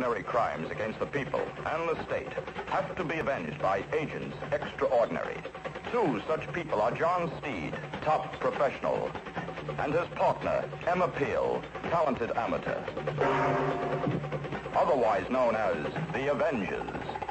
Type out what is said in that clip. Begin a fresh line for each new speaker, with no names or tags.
extraordinary crimes against the people and the state have to be avenged by agents extraordinary. Two such people are John Steed, top professional, and his partner, Emma Peel, talented amateur. Otherwise known as the Avengers.